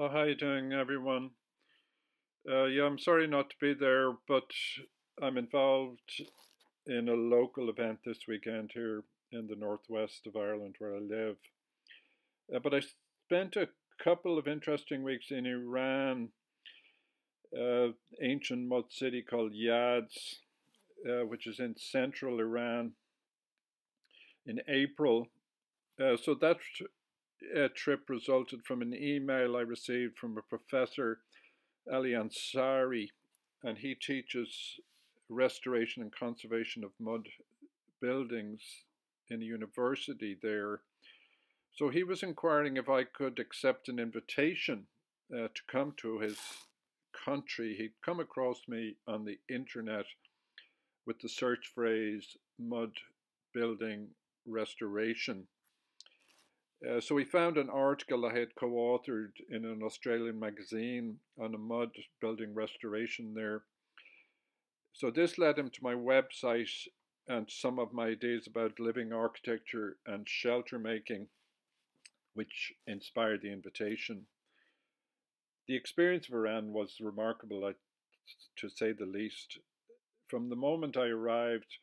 Oh, how you doing, everyone? Uh, yeah, I'm sorry not to be there, but I'm involved in a local event this weekend here in the northwest of Ireland where I live. Uh, but I spent a couple of interesting weeks in Iran, uh, ancient mud city called Yazd, uh, which is in central Iran, in April. Uh, so that uh, trip resulted from an email I received from a professor, Ali Ansari, and he teaches restoration and conservation of mud buildings in a university there. So he was inquiring if I could accept an invitation uh, to come to his country. He'd come across me on the internet with the search phrase mud building restoration. Uh, so we found an article I had co authored in an Australian magazine on a mud building restoration there. So this led him to my website and some of my ideas about living architecture and shelter making, which inspired the invitation. The experience of Iran was remarkable, to say the least. From the moment I arrived,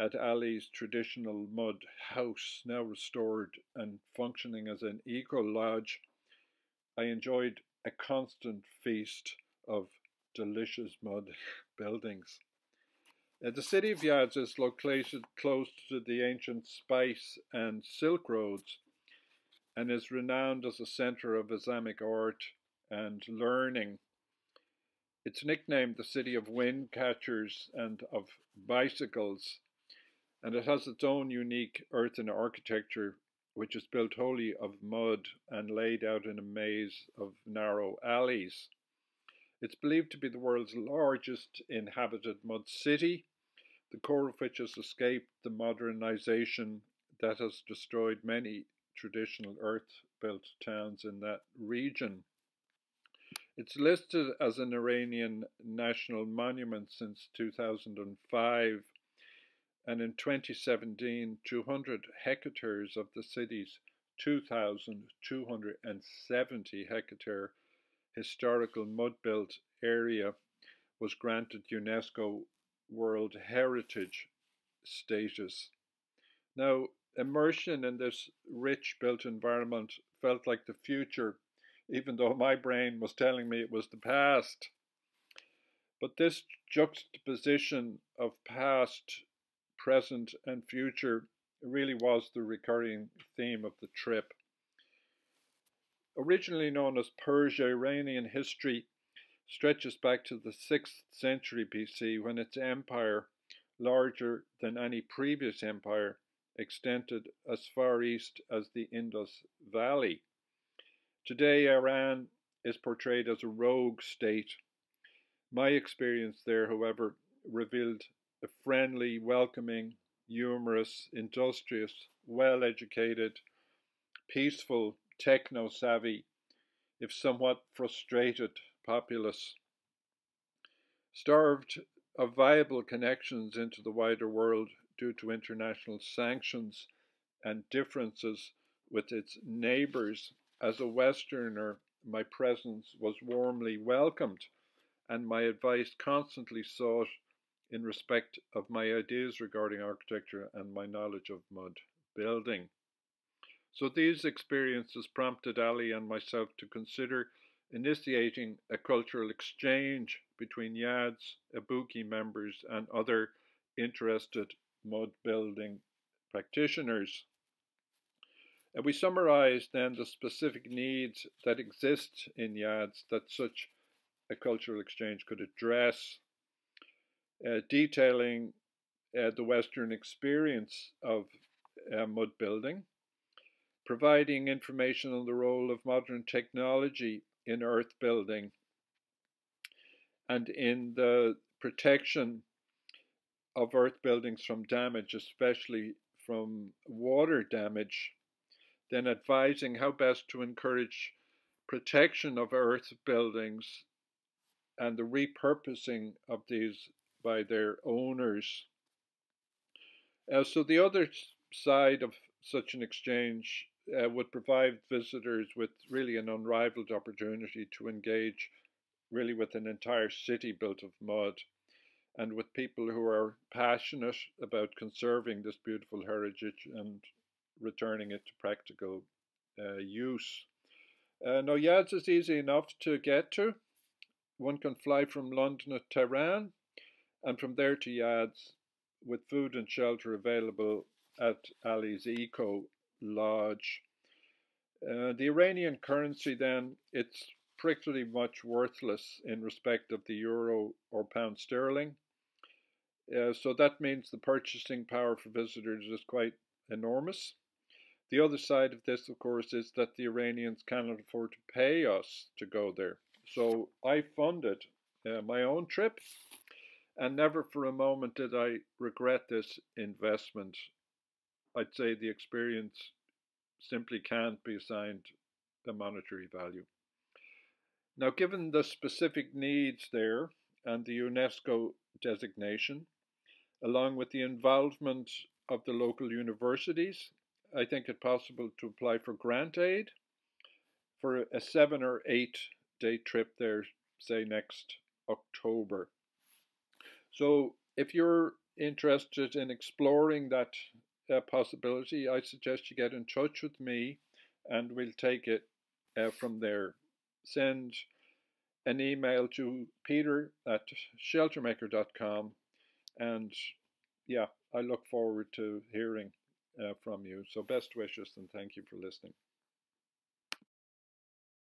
at Ali's traditional mud house, now restored and functioning as an eco lodge, I enjoyed a constant feast of delicious mud buildings. Uh, the city of Yazd is located close to the ancient spice and silk roads and is renowned as a center of Islamic art and learning. It's nicknamed the city of wind catchers and of bicycles and it has its own unique earthen architecture, which is built wholly of mud and laid out in a maze of narrow alleys. It's believed to be the world's largest inhabited mud city, the core of which has escaped the modernization that has destroyed many traditional earth built towns in that region. It's listed as an Iranian national monument since 2005 and in 2017, 200 hectares of the city's 2,270 hectare historical mud-built area was granted UNESCO World Heritage status. Now, immersion in this rich built environment felt like the future, even though my brain was telling me it was the past. But this juxtaposition of past present, and future really was the recurring theme of the trip. Originally known as Persia, Iranian history stretches back to the 6th century BC when its empire, larger than any previous empire, extended as far east as the Indus Valley. Today, Iran is portrayed as a rogue state. My experience there, however, revealed a friendly, welcoming, humorous, industrious, well educated, peaceful, techno savvy, if somewhat frustrated populace. Starved of viable connections into the wider world due to international sanctions and differences with its neighbours, as a Westerner, my presence was warmly welcomed, and my advice constantly sought in respect of my ideas regarding architecture and my knowledge of mud building. So these experiences prompted Ali and myself to consider initiating a cultural exchange between Yazd, EBUKI members and other interested mud building practitioners. And we summarized then the specific needs that exist in Yazd that such a cultural exchange could address detailing uh, the Western experience of uh, mud building, providing information on the role of modern technology in earth building and in the protection of earth buildings from damage, especially from water damage, then advising how best to encourage protection of earth buildings and the repurposing of these by their owners. Uh, so the other side of such an exchange uh, would provide visitors with really an unrivaled opportunity to engage really with an entire city built of mud and with people who are passionate about conserving this beautiful heritage and returning it to practical uh, use. Uh, now, Yazd is easy enough to get to. One can fly from London to Tehran and from there to Yazd with food and shelter available at Ali's Eco Lodge. Uh, the Iranian currency, then, it's pretty much worthless in respect of the euro or pound sterling. Uh, so that means the purchasing power for visitors is quite enormous. The other side of this, of course, is that the Iranians cannot afford to pay us to go there. So I funded uh, my own trip, and never for a moment did I regret this investment. I'd say the experience simply can't be assigned a monetary value. Now, given the specific needs there and the UNESCO designation, along with the involvement of the local universities, I think it possible to apply for grant aid for a seven or eight day trip there, say next October. So, if you're interested in exploring that uh, possibility, I suggest you get in touch with me and we'll take it uh, from there. Send an email to peter at sheltermaker.com and yeah, I look forward to hearing uh, from you. So, best wishes and thank you for listening.